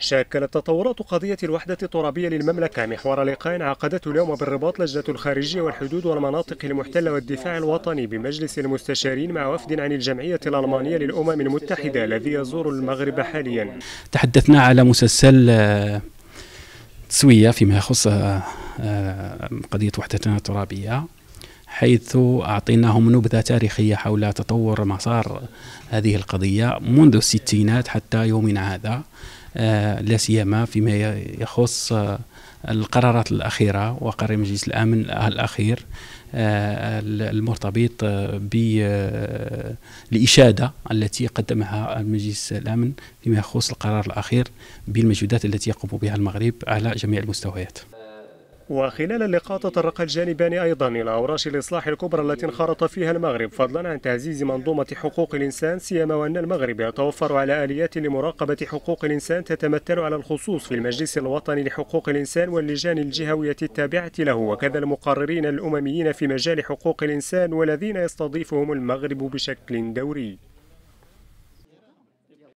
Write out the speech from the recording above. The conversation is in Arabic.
شكلت تطورات قضية الوحدة الترابية للمملكة محور لقاء عقدته اليوم بالرباط لجنة الخارجية والحدود والمناطق المحتلة والدفاع الوطني بمجلس المستشارين مع وفد عن الجمعية الألمانية للأمم المتحدة الذي يزور المغرب حاليا. تحدثنا على مسلسل آه، تسوية فيما يخص آه، آه، قضية وحدتنا الترابية. حيث أعطيناهم نبذة تاريخية حول تطور مسار هذه القضية منذ الستينات حتى يومنا هذا. آه، لا سيما فيما يخص آه، القرارات الأخيرة وقرار مجلس الأمن الأخير آه، المرتبط بالإشادة التي قدمها المجلس الأمن فيما يخص القرار الأخير بالمجهودات التي يقوم بها المغرب على جميع المستويات. وخلال اللقاء تطرق الجانبان أيضا إلى أوراش الإصلاح الكبرى التي انخرط فيها المغرب فضلا عن تعزيز منظومة حقوق الإنسان سيما وأن المغرب يتوفر على آليات لمراقبة حقوق الإنسان تتمثل على الخصوص في المجلس الوطني لحقوق الإنسان واللجان الجهوية التابعة له. وكذا المقررين الأمميين في مجال حقوق الإنسان والذين يستضيفهم المغرب بشكل دوري.